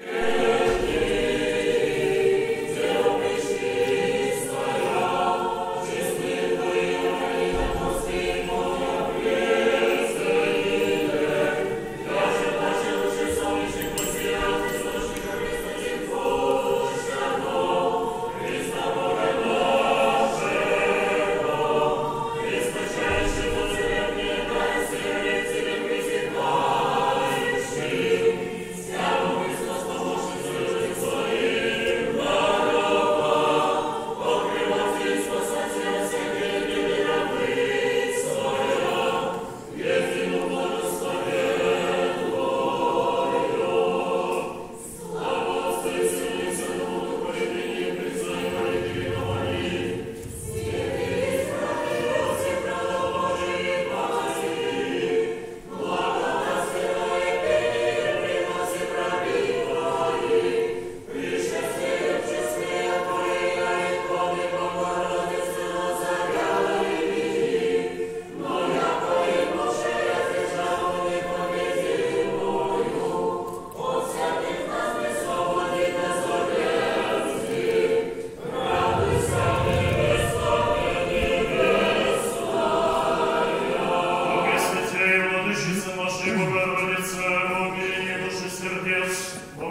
Yeah.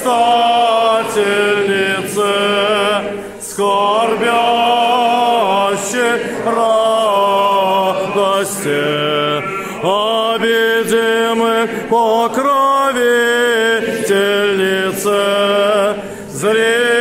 блистательнице, скорбящей радости, обидимы покровительнице, зрелище.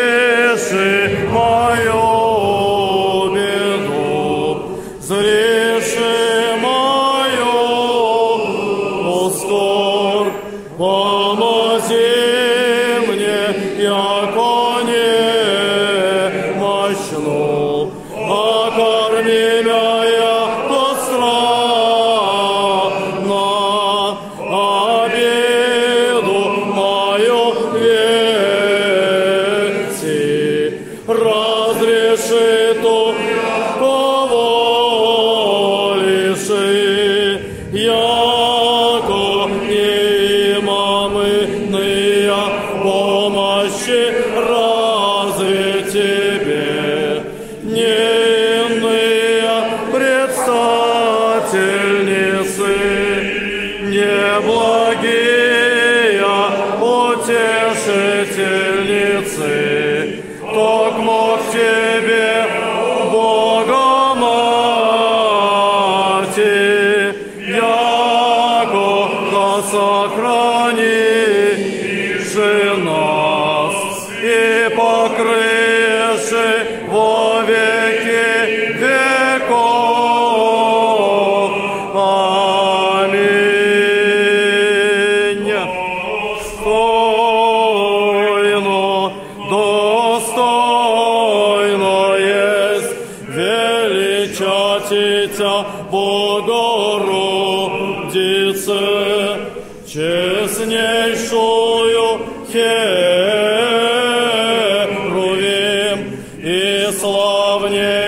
грешиту, поволиши, яко не имамы ныне. Троятиця Богородице, честнейшую херувим и славнейшую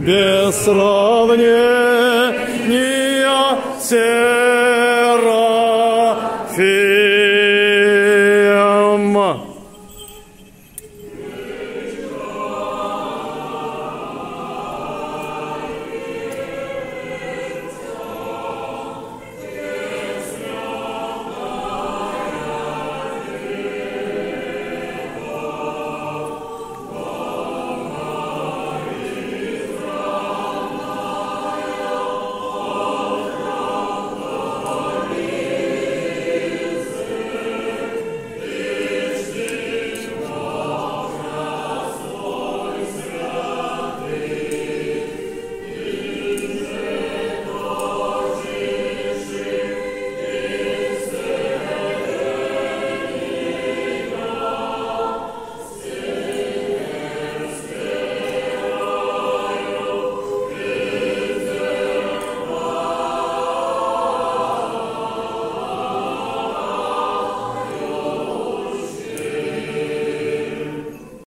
без сравнения всех.